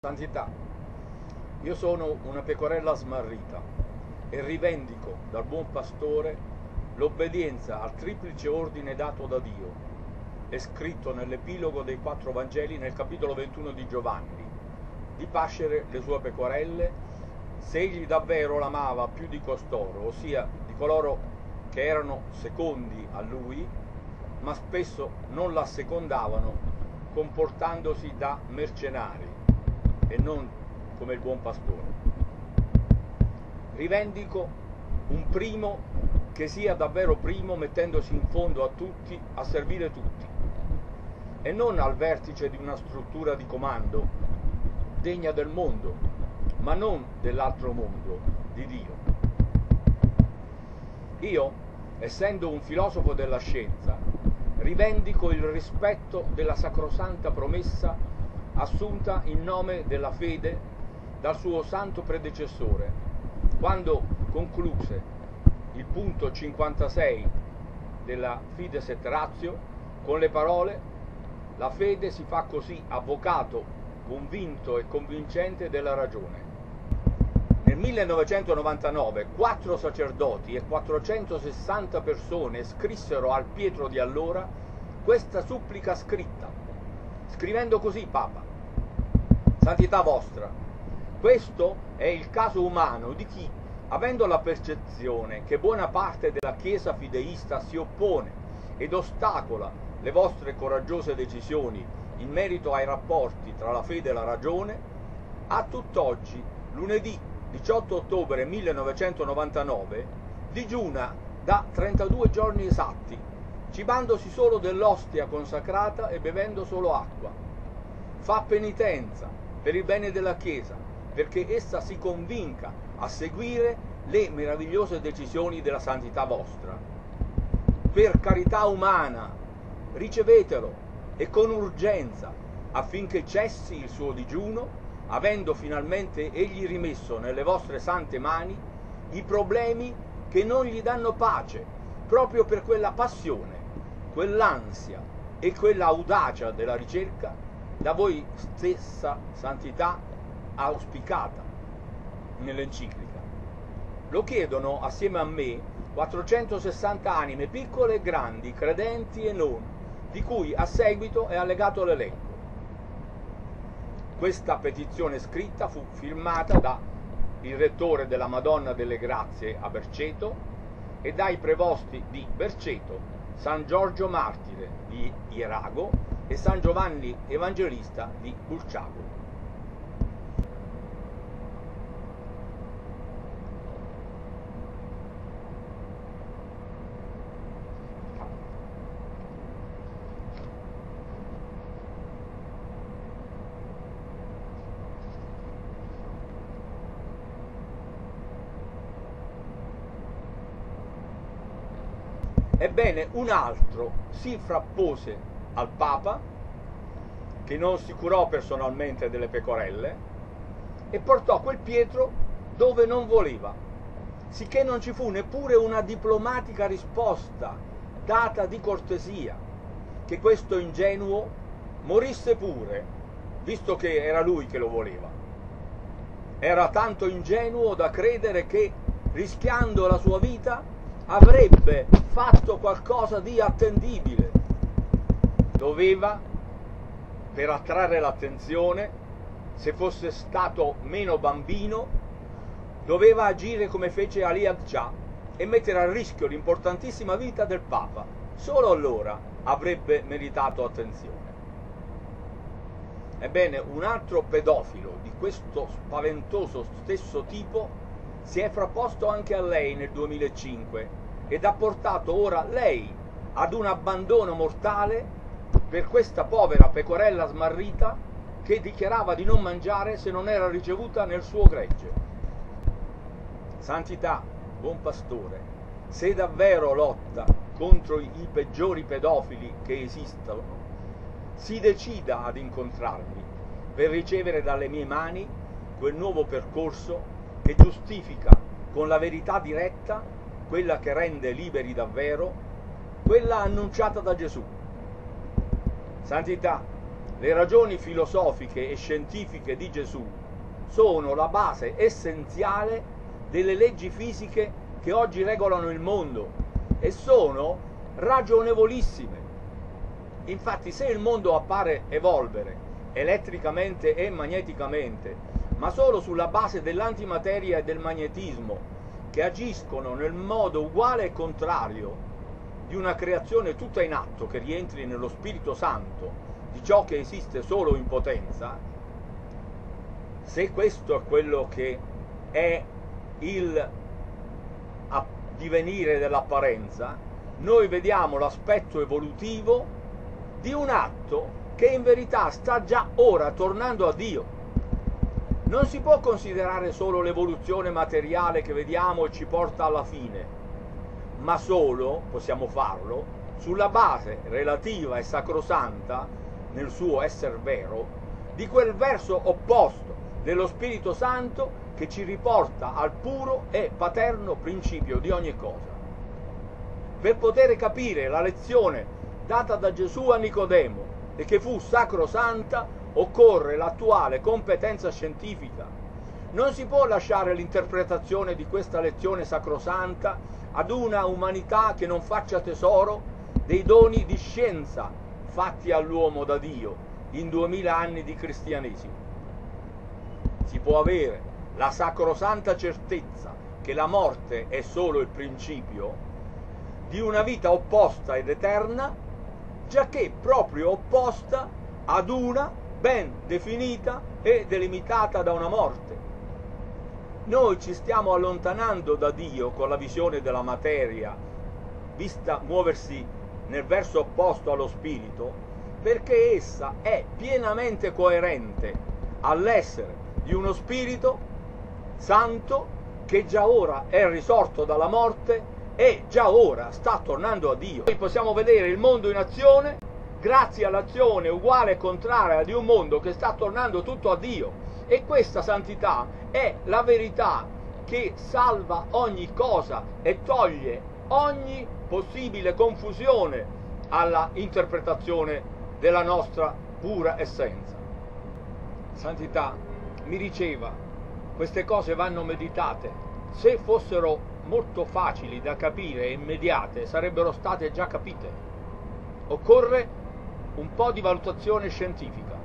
Santità, io sono una pecorella smarrita e rivendico dal buon pastore l'obbedienza al triplice ordine dato da Dio, è scritto nell'epilogo dei quattro Vangeli nel capitolo 21 di Giovanni, di pascere le sue pecorelle se egli davvero l'amava più di costoro, ossia di coloro che erano secondi a lui, ma spesso non la secondavano comportandosi da mercenari e non come il buon pastore. Rivendico un primo che sia davvero primo mettendosi in fondo a tutti, a servire tutti, e non al vertice di una struttura di comando degna del mondo, ma non dell'altro mondo, di Dio. Io, essendo un filosofo della scienza, rivendico il rispetto della sacrosanta promessa assunta in nome della fede dal suo santo predecessore, quando concluse il punto 56 della Fides et Ratio con le parole la fede si fa così avvocato, convinto e convincente della ragione. Nel 1999 quattro sacerdoti e 460 persone scrissero al Pietro di allora questa supplica scritta, scrivendo così Papa santità vostra. Questo è il caso umano di chi, avendo la percezione che buona parte della Chiesa fideista si oppone ed ostacola le vostre coraggiose decisioni in merito ai rapporti tra la fede e la ragione, a tutt'oggi, lunedì 18 ottobre 1999, digiuna da 32 giorni esatti, cibandosi solo dell'ostia consacrata e bevendo solo acqua. Fa penitenza, per il bene della Chiesa, perché essa si convinca a seguire le meravigliose decisioni della santità vostra. Per carità umana, ricevetelo e con urgenza, affinché cessi il suo digiuno, avendo finalmente egli rimesso nelle vostre sante mani i problemi che non gli danno pace, proprio per quella passione, quell'ansia e quella audacia della ricerca da voi stessa santità auspicata nell'enciclica. Lo chiedono assieme a me 460 anime piccole e grandi, credenti e non, di cui a seguito è allegato l'elenco. Questa petizione scritta fu firmata da il rettore della Madonna delle Grazie a Berceto e dai prevosti di Berceto, San Giorgio Martire di Ierago e San Giovanni Evangelista di Bulciago. Ebbene, un altro si frappose al Papa, che non si curò personalmente delle pecorelle, e portò quel Pietro dove non voleva, sicché non ci fu neppure una diplomatica risposta data di cortesia, che questo ingenuo morisse pure, visto che era lui che lo voleva. Era tanto ingenuo da credere che, rischiando la sua vita, avrebbe fatto qualcosa di attendibile doveva, per attrarre l'attenzione, se fosse stato meno bambino, doveva agire come fece Ali Adja e mettere a rischio l'importantissima vita del Papa. Solo allora avrebbe meritato attenzione. Ebbene, un altro pedofilo di questo spaventoso stesso tipo si è frapposto anche a lei nel 2005 ed ha portato ora lei ad un abbandono mortale per questa povera pecorella smarrita che dichiarava di non mangiare se non era ricevuta nel suo gregge. Santità, buon pastore, se davvero lotta contro i peggiori pedofili che esistono, si decida ad incontrarmi per ricevere dalle mie mani quel nuovo percorso che giustifica con la verità diretta quella che rende liberi davvero, quella annunciata da Gesù Santità, le ragioni filosofiche e scientifiche di Gesù sono la base essenziale delle leggi fisiche che oggi regolano il mondo e sono ragionevolissime. Infatti se il mondo appare evolvere elettricamente e magneticamente, ma solo sulla base dell'antimateria e del magnetismo, che agiscono nel modo uguale e contrario di una creazione tutta in atto che rientri nello Spirito Santo di ciò che esiste solo in potenza, se questo è quello che è il divenire dell'apparenza, noi vediamo l'aspetto evolutivo di un atto che in verità sta già ora tornando a Dio. Non si può considerare solo l'evoluzione materiale che vediamo e ci porta alla fine, ma solo, possiamo farlo, sulla base relativa e sacrosanta, nel suo essere vero, di quel verso opposto dello Spirito Santo che ci riporta al puro e paterno principio di ogni cosa. Per poter capire la lezione data da Gesù a Nicodemo e che fu sacrosanta, occorre l'attuale competenza scientifica. Non si può lasciare l'interpretazione di questa lezione sacrosanta ad una umanità che non faccia tesoro dei doni di scienza fatti all'uomo da Dio in duemila anni di cristianesimo. Si può avere la sacrosanta certezza che la morte è solo il principio di una vita opposta ed eterna, giacché proprio opposta ad una ben definita e delimitata da una morte. Noi ci stiamo allontanando da Dio con la visione della materia, vista muoversi nel verso opposto allo spirito, perché essa è pienamente coerente all'essere di uno spirito santo che già ora è risorto dalla morte e già ora sta tornando a Dio. Noi possiamo vedere il mondo in azione grazie all'azione uguale e contraria di un mondo che sta tornando tutto a Dio. E questa santità è la verità che salva ogni cosa e toglie ogni possibile confusione alla interpretazione della nostra pura essenza. Santità mi diceva queste cose vanno meditate. Se fossero molto facili da capire e immediate, sarebbero state già capite. Occorre un po' di valutazione scientifica.